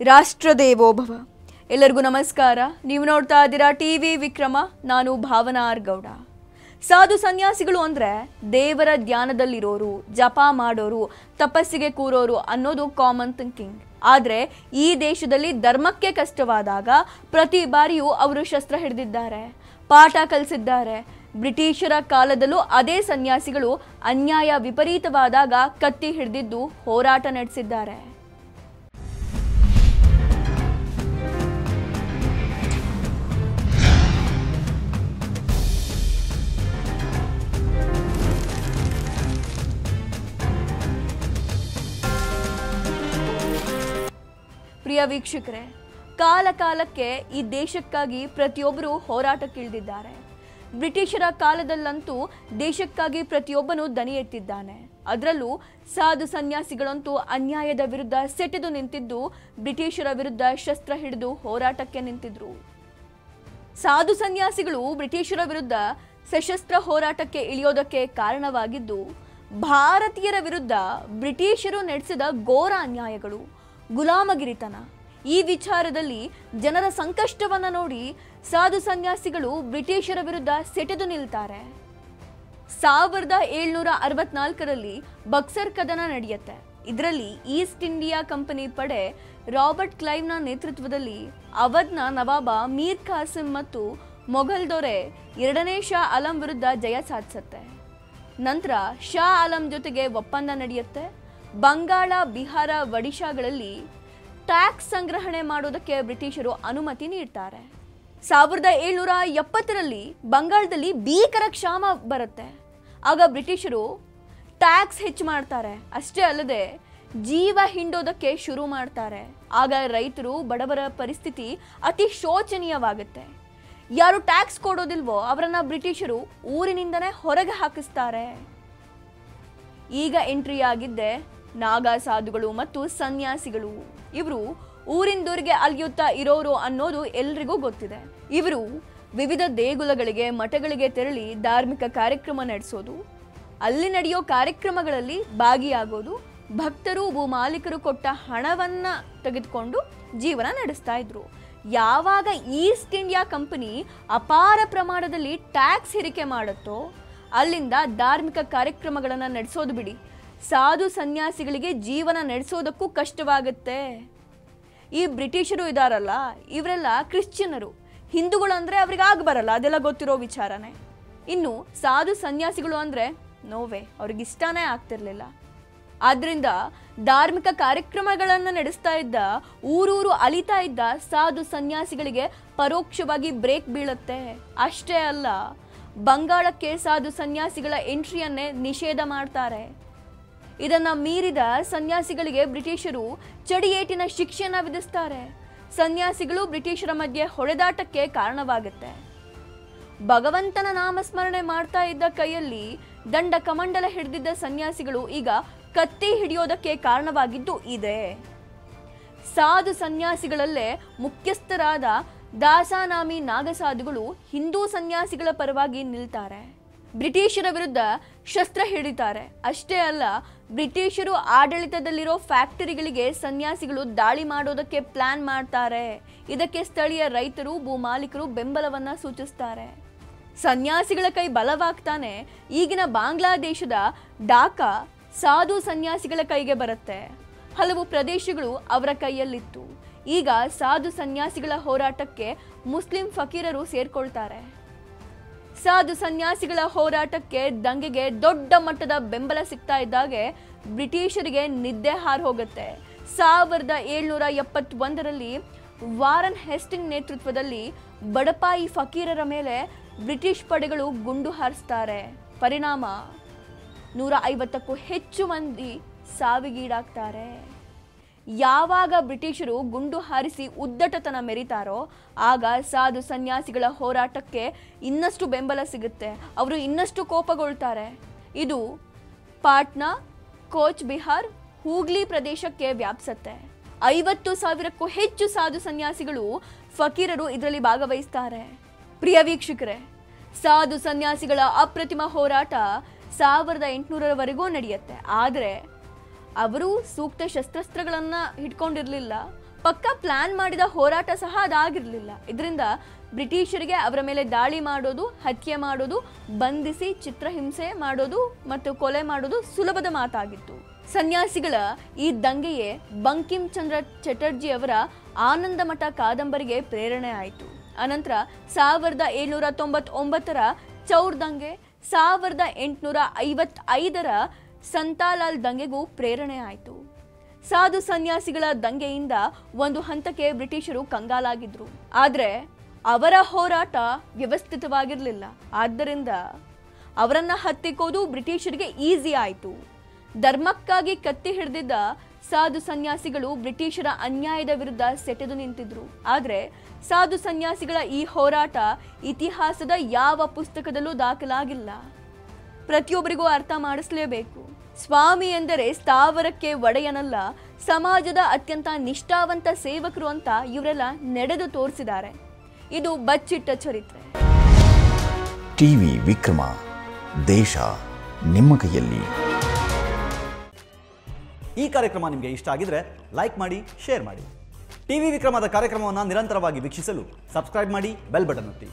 ರಾಷ್ಟ್ರದೇವೋಭವ ಎಲ್ಲರಿಗೂ ನಮಸ್ಕಾರ. ನೀವು ನೋಡ್ತಾ ಇದ್ದೀರಾ ಟಿ ವಿ ವಿಕ್ರಮ, ನಾನು ಭಾವನಾ ಗೌಡ ಸಾಧು ಸನ್ಯಾಸಿಗಳು ಅಂದರೆ ದೇವರ ಧ್ಯಾನದಲ್ಲಿರೋರು, ಜಪ ಮಾಡೋರು, ತಪಸ್ಸಿಗೆ ಕೂರೋರು ಅನ್ನೋದು ಕಾಮನ್ ಥಿಂಕಿಂಗ್ ಆದರೆ ಈ ದೇಶದಲ್ಲಿ ಧರ್ಮಕ್ಕೆ ಕಷ್ಟವಾದಾಗ ಪ್ರತಿ ಬಾರಿಯೂ ಅವರು ಶಸ್ತ್ರ ಹಿಡಿದಿದ್ದಾರೆ, ಪಾಠ ಕಲಿಸಿದ್ದಾರೆ. ಬ್ರಿಟಿಷರ ಕಾಲದಲ್ಲೂ ಅದೇ ಸನ್ಯಾಸಿಗಳು ಅನ್ಯಾಯ ವಿಪರೀತವಾದಾಗ ಕತ್ತಿ ಹಿಡಿದಿದ್ದು ಹೋರಾಟ ನಡೆಸಿದ್ದಾರೆ. ಪ್ರಿಯ ವೀಕ್ಷಕರೇ, ಕಾಲ ಕಾಲಕ್ಕೆ ಈ ದೇಶಕ್ಕಾಗಿ ಪ್ರತಿಯೊಬ್ಬರು ಹೋರಾಟಕ್ಕಿಳಿದಿದ್ದಾರೆ. ಬ್ರಿಟಿಷರ ಕಾಲದಲ್ಲಂತೂ ದೇಶಕ್ಕಾಗಿ ಪ್ರತಿಯೊಬ್ಬನು ದನಿ ಎತ್ತಿದ್ದಾನೆ. ಅದರಲ್ಲೂ ಸಾಧು ಸನ್ಯಾಸಿಗಳಂತೂ ಅನ್ಯಾಯದ ವಿರುದ್ಧ ಸೆಟೆದು ನಿಂತಿದ್ದು, ಬ್ರಿಟಿಷರ ವಿರುದ್ಧ ಶಸ್ತ್ರ ಹಿಡಿದು ಹೋರಾಟಕ್ಕೆ ನಿಂತಿದ್ರು. ಸಾಧು ಸನ್ಯಾಸಿಗಳು ಬ್ರಿಟಿಷರ ವಿರುದ್ಧ ಸಶಸ್ತ್ರ ಹೋರಾಟಕ್ಕೆ ಇಳಿಯೋದಕ್ಕೆ ಕಾರಣವಾಗಿದ್ದು, ಭಾರತೀಯರ ವಿರುದ್ಧ ಬ್ರಿಟಿಷರು ನಡೆಸಿದ ಘೋರ ಅನ್ಯಾಯಗಳು. ಗುಲಾಮಗಿರಿತನ. ಈ ವಿಚಾರದಲ್ಲಿ ಜನರ ಸಂಕಷ್ಟವನ್ನು ನೋಡಿ ಸಾಧು ಸನ್ಯಾಸಿಗಳು ಬ್ರಿಟಿಷರ ವಿರುದ್ಧ ಸೆಟೆದು ನಿಲ್ತಾರೆ. ಸಾವಿರದ ಏಳ್ನೂರ ಅರವತ್ನಾಲ್ಕರಲ್ಲಿ ಬಕ್ಸರ್ ಕದನ ನಡೆಯುತ್ತೆ. ಇದರಲ್ಲಿ ಈಸ್ಟ್ ಇಂಡಿಯಾ ಕಂಪನಿ ಪಡೆ ರಾಬರ್ಟ್ ಕ್ಲೈವ್ನ ನೇತೃತ್ವದಲ್ಲಿ ಅವಧ್ನ ನವಾಬ ಮೀರ್ ಖಾಸಿಂ ಮತ್ತು ಮೊಘಲ್ ದೊರೆ ಎರಡನೇ ಶಾ ಆಲಂ ವಿರುದ್ಧ ಜಯ ಸಾಧಿಸುತ್ತೆ. ನಂತರ ಶಾ ಆಲಂ ಜೊತೆಗೆ ಒಪ್ಪಂದ ನಡೆಯುತ್ತೆ. ಬಂಗಾಳ, ಬಿಹಾರ, ಒಡಿಶಾಗಳಲ್ಲಿ ಟ್ಯಾಕ್ಸ್ ಸಂಗ್ರಹಣೆ ಮಾಡೋದಕ್ಕೆ ಬ್ರಿಟಿಷರು ಅನುಮತಿ ನೀಡ್ತಾರೆ. ಸಾವಿರದ ಏಳ್ನೂರ ಎಪ್ಪತ್ತರಲ್ಲಿ ಬಂಗಾಳದಲ್ಲಿ ಭೀಕರ ಕ್ಷಾಮ ಬರುತ್ತೆ. ಆಗ ಬ್ರಿಟಿಷರು ಟ್ಯಾಕ್ಸ್ ಹೆಚ್ಚು ಮಾಡ್ತಾರೆ. ಅಷ್ಟೇ ಅಲ್ಲದೆ ಜೀವ ಹಿಂಡೋದಕ್ಕೆ ಶುರು ಮಾಡ್ತಾರೆ. ಆಗ ರೈತರು ಬಡವರ ಪರಿಸ್ಥಿತಿ ಅತಿ ಶೋಚನೀಯವಾಗುತ್ತೆ. ಯಾರು ಟ್ಯಾಕ್ಸ್ ಕೊಡೋದಿಲ್ವೋ ಅವರನ್ನ ಬ್ರಿಟಿಷರು ಊರಿನಿಂದನೇ ಹೊರಗೆ ಹಾಕಿಸ್ತಾರೆ. ಈಗ ಎಂಟ್ರಿ ಆಗಿದ್ದೆ ನಾಗಾ ಸಾಧುಗಳು ಮತ್ತು ಸನ್ಯಾಸಿಗಳು. ಇವರು ಊರಿಂದೂರಿಗೆ ಅಲಿಯುತ್ತಾ ಇರೋರು ಅನ್ನೋದು ಎಲ್ರಿಗೂ ಗೊತ್ತಿದೆ. ಇವರು ವಿವಿಧ ದೇಗುಲಗಳಿಗೆ, ಮಠಗಳಿಗೆ ತೆರಳಿ ಧಾರ್ಮಿಕ ಕಾರ್ಯಕ್ರಮ ನಡೆಸೋದು. ಅಲ್ಲಿ ನಡೆಯೋ ಕಾರ್ಯಕ್ರಮಗಳಲ್ಲಿ ಭಾಗಿಯಾಗೋದು. ಭಕ್ತರು ಭೂಮಾಲೀಕರು ಕೊಟ್ಟ ಹಣವನ್ನ ತೆಗೆದುಕೊಂಡು ಜೀವನ ನಡೆಸ್ತಾ ಇದ್ರು. ಯಾವಾಗ ಈಸ್ಟ್ ಇಂಡಿಯಾ ಕಂಪನಿ ಅಪಾರ ಪ್ರಮಾಣದಲ್ಲಿ ಟ್ಯಾಕ್ಸ್ ಹೇರಿಕೆ ಮಾಡುತ್ತೋ, ಅಲ್ಲಿಂದ ಧಾರ್ಮಿಕ ಕಾರ್ಯಕ್ರಮಗಳನ್ನು ನಡೆಸೋದು ಬಿಡಿ. ಸಾಧು ಸನ್ಯಾಸಿಗಳಿಗೆ ಜೀವನ ನಡೆಸೋದಕ್ಕೂ ಕಷ್ಟವಾಗುತ್ತೆ. ಈ ಬ್ರಿಟಿಷರು ಇದಾರಲ್ಲ, ಇವರೆಲ್ಲ ಕ್ರಿಶ್ಚಿಯನರು. ಹಿಂದೂಗಳು ಅಂದರೆ ಅವ್ರಿಗೆ ಆಗ ಬರಲ್ಲ, ಅದೆಲ್ಲ ಗೊತ್ತಿರೋ ವಿಚಾರನೇ. ಇನ್ನು ಸಾಧು ಸನ್ಯಾಸಿಗಳು ಅಂದರೆ ನೋವೇ, ಅವ್ರಿಗೆ ಇಷ್ಟನೇ ಆಗ್ತಿರಲಿಲ್ಲ. ಆದ್ರಿಂದ ಧಾರ್ಮಿಕ ಕಾರ್ಯಕ್ರಮಗಳನ್ನು ನಡೆಸ್ತಾ ಇದ್ದ, ಊರೂರು ಅಲಿತಾ ಇದ್ದ ಸಾಧು ಸನ್ಯಾಸಿಗಳಿಗೆ ಪರೋಕ್ಷವಾಗಿ ಬ್ರೇಕ್ ಬೀಳುತ್ತೆ. ಅಷ್ಟೇ ಅಲ್ಲ, ಬಂಗಾಳಕ್ಕೆ ಸಾಧು ಸನ್ಯಾಸಿಗಳ ಎಂಟ್ರಿಯನ್ನೇ ನಿಷೇಧ ಮಾಡ್ತಾರೆ. ಇದನ್ನ ಮೀರಿದ ಸನ್ಯಾಸಿಗಳಿಗೆ ಬ್ರಿಟಿಷರು ಚಡಿಯೇಟಿನ ಶಿಕ್ಷೆಯನ್ನು ವಿಧಿಸ್ತಾರೆ. ಸನ್ಯಾಸಿಗಳು ಬ್ರಿಟಿಷರ ಮಧ್ಯೆ ಹೊಡೆದಾಟಕ್ಕೆ ಕಾರಣವಾಗುತ್ತೆ. ಭಗವಂತನ ನಾಮಸ್ಮರಣೆ ಮಾಡ್ತಾ ಇದ್ದ ಕೈಯಲ್ಲಿ ದಂಡ ಕಮಂಡಲ ಹಿಡಿದಿದ್ದ ಸನ್ಯಾಸಿಗಳು ಈಗ ಕತ್ತಿ ಹಿಡಿಯೋದಕ್ಕೆ ಕಾರಣವಾಗಿದ್ದು ಇದೆ. ಸಾಧು ಸನ್ಯಾಸಿಗಳಲ್ಲೇ ಮುಖ್ಯಸ್ಥರಾದ ದಾಸಾನಾಮಿ ನಾಗಸಾಧುಗಳು ಹಿಂದೂ ಸನ್ಯಾಸಿಗಳ ಪರವಾಗಿ ನಿಲ್ತಾರೆ. ಬ್ರಿಟಿಷರ ವಿರುದ್ಧ ಶಸ್ತ್ರ ಹಿಡಿತಾರೆ. ಅಷ್ಟೇ ಅಲ್ಲ, ಬ್ರಿಟಿಷರು ಆಡಳಿತದಲ್ಲಿರೋ ಫ್ಯಾಕ್ಟರಿಗಳಿಗೆ ಸನ್ಯಾಸಿಗಳು ದಾಳಿ ಮಾಡೋದಕ್ಕೆ ಪ್ಲಾನ್ ಮಾಡ್ತಾರೆ. ಇದಕ್ಕೆ ಸ್ಥಳೀಯ ರೈತರು ಭೂಮಾಲೀಕರು ಬೆಂಬಲವನ್ನ ಸೂಚಿಸ್ತಾರೆ. ಸನ್ಯಾಸಿಗಳ ಕೈ ಬಲವಾಗ್ತಾನೆ, ಈಗಿನ ಬಾಂಗ್ಲಾದೇಶದ ಡಾಕಾ ಸಾಧು ಸನ್ಯಾಸಿಗಳ ಕೈಗೆ ಬರುತ್ತೆ. ಹಲವು ಪ್ರದೇಶಗಳು ಅವರ ಕೈಯಲ್ಲಿತ್ತು. ಈಗ ಸಾಧು ಸನ್ಯಾಸಿಗಳ ಹೋರಾಟಕ್ಕೆ ಮುಸ್ಲಿಂ ಫಕೀರರು ಸೇರ್ಕೊಳ್ತಾರೆ. ಸಾಧು ಸನ್ಯಾಸಿಗಳ ಹೋರಾಟಕ್ಕೆ ದಂಗೆಗೆ ದೊಡ್ಡ ಮಟ್ಟದ ಬೆಂಬಲ ಸಿಗ್ತಾ ಇದ್ದಾಗೆ ಬ್ರಿಟಿಷರಿಗೆ ನಿದ್ದೆ ಹಾರ್ ಹೋಗುತ್ತೆ. ಸಾವಿರದ ಏಳ್ನೂರ ಎಪ್ಪತ್ತೊಂದರಲ್ಲಿ ವಾರನ್ ಹೆಸ್ಟಿಂಗ್ ನೇತೃತ್ವದಲ್ಲಿ ಬಡಪಾಯಿ ಫಕೀರರ ಮೇಲೆ ಬ್ರಿಟಿಷ್ ಪಡೆಗಳು ಗುಂಡು ಹಾರಿಸ್ತಾರೆ. ಪರಿಣಾಮ ನೂರ ಐವತ್ತಕ್ಕೂ ಹೆಚ್ಚು ಮಂದಿ ಸಾವಿಗೀಡಾಗ್ತಾರೆ. ಯಾವಾಗ ಬ್ರಿಟಿಷರು ಗುಂಡು ಹಾರಿಸಿ ಉದ್ದಟತನ ಮೆರಿತಾರೋ, ಆಗ ಸಾಧು ಸನ್ಯಾಸಿಗಳ ಹೋರಾಟಕ್ಕೆ ಇನ್ನಷ್ಟು ಬೆಂಬಲ ಸಿಗುತ್ತೆ. ಅವರು ಇನ್ನಷ್ಟು ಕೋಪಗೊಳ್ತಾರೆ. ಇದು ಪಾಟ್ನಾ, ಕೋಚ್ ಬಿಹಾರ್, ಹೂಗ್ಲಿ ಪ್ರದೇಶಕ್ಕೆ ವ್ಯಾಪಿಸುತ್ತೆ. ಐವತ್ತು ಸಾವಿರಕ್ಕೂ ಹೆಚ್ಚು ಸಾಧು ಸನ್ಯಾಸಿಗಳು ಫಕೀರರು ಇದರಲ್ಲಿ ಭಾಗವಹಿಸ್ತಾರೆ. ಪ್ರಿಯ ವೀಕ್ಷಕರೇ, ಸಾಧು ಸನ್ಯಾಸಿಗಳ ಅಪ್ರತಿಮ ಹೋರಾಟ ಸಾವಿರದ ಎಂಟುನೂರರವರೆಗೂ ನಡೆಯುತ್ತೆ. ಆದರೆ ಅವರು ಸೂಕ್ತ ಶಸ್ತ್ರಾಸ್ತ್ರಗಳನ್ನ ಹಿಡ್ಕೊಂಡಿರಲಿಲ್ಲ. ಪಕ್ಕ ಪ್ಲಾನ್ ಮಾಡಿದ ಹೋರಾಟ ಸಹ ಅದಾಗಿರಲಿಲ್ಲ. ಇದರಿಂದ ಬ್ರಿಟಿಷರಿಗೆ ಅವರ ಮೇಲೆ ದಾಳಿ ಮಾಡೋದು, ಹತ್ಯೆ ಮಾಡೋದು, ಬಂಧಿಸಿ ಚಿತ್ರಹಿಂಸೆ ಮಾಡೋದು ಮತ್ತು ಕೊಲೆ ಮಾಡೋದು ಸುಲಭದ ಮಾತಾಗಿತ್ತು. ಸನ್ಯಾಸಿಗಳ ಈ ದಂಗೆಯೇ ಬಂಕಿಂ ಚಂದ್ರ ಚಟರ್ಜಿ ಅವರ ಆನಂದ ಮಠ ಕಾದಂಬರಿಗೆ ಪ್ರೇರಣೆ ಆಯಿತು. ಅನಂತರ ಸಾವಿರದ ಏಳ್ನೂರ ತೊಂಬತ್ತೊಂಬತ್ತರ ಚೌರ್ ದಂಗೆ, ಸಾವಿರದ ಎಂಟುನೂರ ಐವತ್ತೈದರ ಸಂತಾಲಾಲ್ ದಂಗೆಗೂ ಪ್ರೇರಣೆ ಆಯಿತು. ಸಾಧು ಸನ್ಯಾಸಿಗಳ ದಂಗೆಯಿಂದ ಒಂದು ಹಂತಕ್ಕೆ ಬ್ರಿಟಿಷರು ಕಂಗಾಲಾಗಿದ್ರು. ಆದರೆ ಅವರ ಹೋರಾಟ ವ್ಯವಸ್ಥಿತವಾಗಿರಲಿಲ್ಲ. ಆದ್ದರಿಂದ ಅವರನ್ನ ಹತ್ತಿಕ್ಕೋದು ಬ್ರಿಟಿಷರಿಗೆ ಈಸಿ ಆಯಿತು. ಧರ್ಮಕ್ಕಾಗಿ ಕತ್ತಿ ಹಿಡಿದಿದ್ದ ಸಾಧು ಸನ್ಯಾಸಿಗಳು ಬ್ರಿಟಿಷರ ಅನ್ಯಾಯದ ವಿರುದ್ಧ ಸೆಟೆದು ನಿಂತಿದ್ರು. ಆದರೆ ಸಾಧು ಸನ್ಯಾಸಿಗಳ ಈ ಹೋರಾಟ ಇತಿಹಾಸದ ಯಾವ ಪುಸ್ತಕದಲ್ಲೂ ದಾಖಲಾಗಿಲ್ಲ. ಪ್ರತಿಯೊಬ್ಬರಿಗೂ ಅರ್ಥ ಮಾಡಿಸ್ಲೇಬೇಕು. ಸ್ವಾಮಿ ಎಂದರೆ ಸ್ಥಾವರಕ್ಕೆ ಒಡೆಯನಲ್ಲ ಸಮಾಜದ ಅತ್ಯಂತ ನಿಷ್ಠಾವಂತ ಸೇವಕರು ಅಂತ ಇವರೆಲ್ಲ ನಡೆದು ತೋರಿಸಿದ್ದಾರೆ. ಇದು ಬಚ್ಚಿಟ್ಟ ಚರಿತ್ರೆ. ಟಿವಿ ವಿಕ್ರಮ ದೇಶ ನಿಮ್ಮ ಕೈಯಲ್ಲಿ. ಈ ಕಾರ್ಯಕ್ರಮ ನಿಮಗೆ ಇಷ್ಟ ಆಗಿದ್ರೆ ಲೈಕ್ ಮಾಡಿ ಶೇರ್ ಮಾಡಿ. ಟಿವಿ ವಿಕ್ರಮದ ಕಾರ್ಯಕ್ರಮವನ್ನು ನಿರಂತರವಾಗಿ ವೀಕ್ಷಿಸಲು ಸಬ್ಸ್ಕ್ರೈಬ್ ಮಾಡಿ ಬೆಲ್ ಬಟನ್ ಒತ್ತಿ.